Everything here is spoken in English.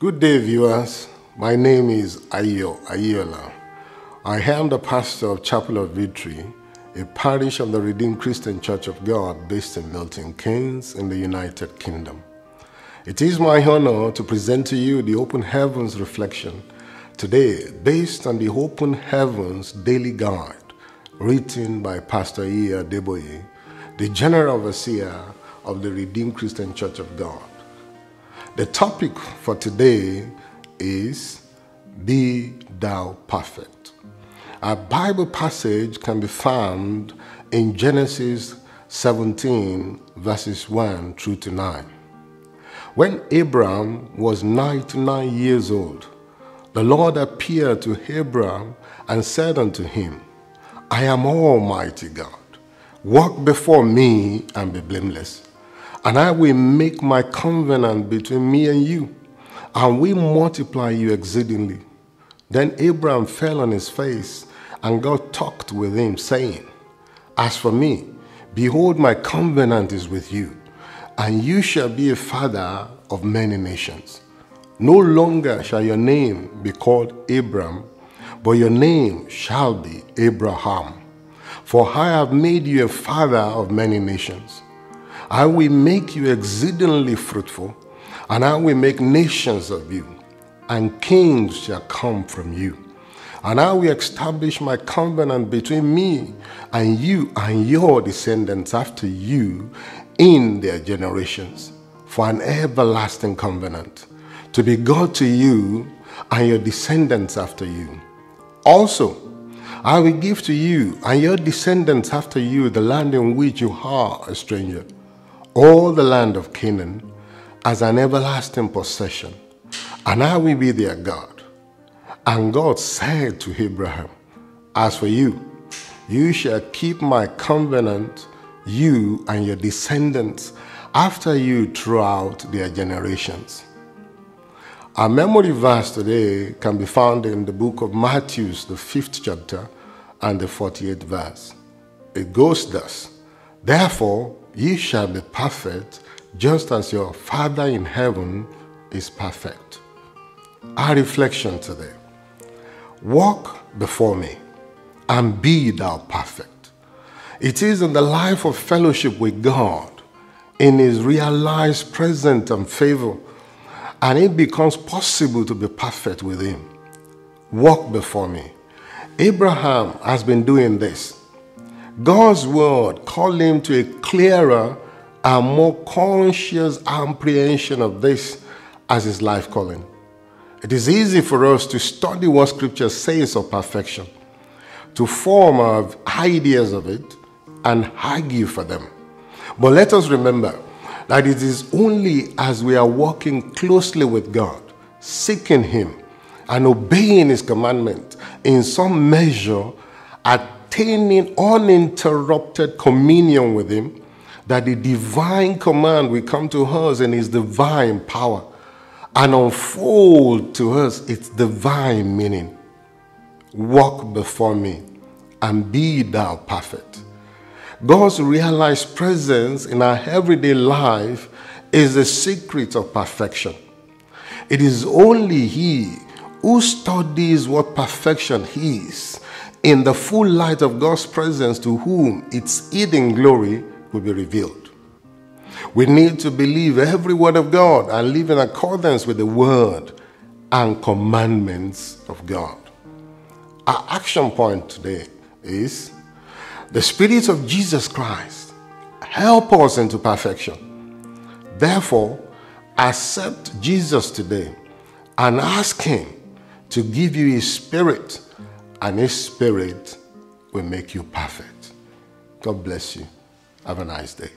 day, viewers. My name is Ayo Aiyeola. I am the pastor of Chapel of Victory, a parish of the Redeemed Christian Church of God based in Milton Keynes in the United Kingdom. It is my honor to present to you the Open Heavens Reflection today based on the Open Heavens Daily Guide written by Pastor E. Adeboye, the General Overseer of the Redeemed Christian Church of God. The topic for today is Be Thou Perfect. Our Bible passage can be found in Genesis 17, verses 1 through to 9. When Abram was 99 years old, the Lord appeared to Abram and said unto him, I am Almighty God. Walk before me and be blameless and I will make my covenant between me and you, and will multiply you exceedingly. Then Abraham fell on his face, and God talked with him, saying, As for me, behold, my covenant is with you, and you shall be a father of many nations. No longer shall your name be called Abram, but your name shall be Abraham. For I have made you a father of many nations. I will make you exceedingly fruitful, and I will make nations of you, and kings shall come from you. And I will establish my covenant between me and you and your descendants after you in their generations for an everlasting covenant, to be God to you and your descendants after you. Also, I will give to you and your descendants after you the land in which you are a stranger all the land of Canaan as an everlasting possession, and I will be their God. And God said to Abraham, As for you, you shall keep my covenant, you and your descendants after you throughout their generations. Our memory verse today can be found in the book of Matthew, the fifth chapter, and the 48th verse. It goes thus Therefore, Ye shall be perfect, just as your Father in heaven is perfect. Our reflection today Walk before me and be thou perfect. It is in the life of fellowship with God, in His realized presence and favor, and it becomes possible to be perfect with Him. Walk before me. Abraham has been doing this God's word called him to a clearer and more conscious apprehension of this as his life calling. It is easy for us to study what scripture says of perfection, to form our ideas of it, and argue for them. But let us remember that it is only as we are walking closely with God, seeking Him, and obeying His commandment in some measure at maintaining uninterrupted communion with Him, that the divine command will come to us in His divine power and unfold to us its divine meaning. Walk before me and be thou perfect. God's realized presence in our everyday life is the secret of perfection. It is only He who studies what perfection is in the full light of God's presence to whom its hidden glory will be revealed. We need to believe every word of God and live in accordance with the word and commandments of God. Our action point today is the Spirit of Jesus Christ help us into perfection. Therefore, accept Jesus today and ask Him to give you His Spirit and His Spirit will make you perfect. God bless you. Have a nice day.